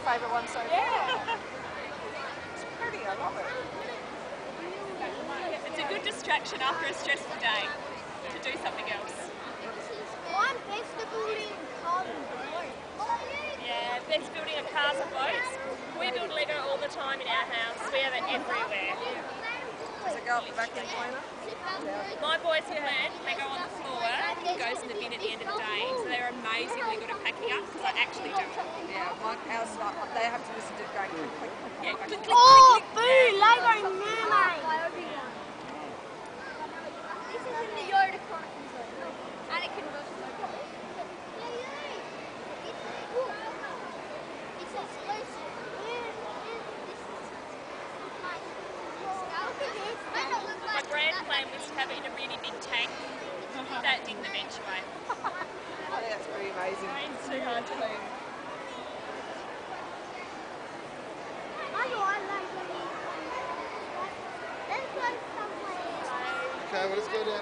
favourite one so far. Yeah. It's pretty, I love it. It's a good distraction after a stressful day to do something else. I'm vegetables cars and boats. Yeah, best building of cars and boats. We build Lego all the time in our house. We have it everywhere. Does it go up the vacuum cleaner? My boys have learned they go on the floor, it goes in the bin at the end of the day. So they're amazingly good at packing up because I actually do it. Amazing. It's to move. Let's go. Okay, well, let's go down.